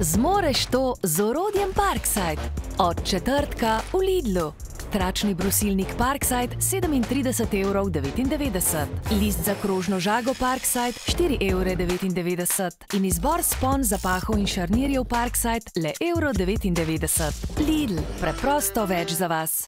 Zmoreš to z orodjem Parkside. Od četrtka v Lidlu. Tračni brusilnik Parkside 37,99 evrov, list za krožno žago Parkside 4,99 evrov in izbor spon za paho in šarnirjev Parkside le 1,99 evra. Lidl, preprosto več za vas.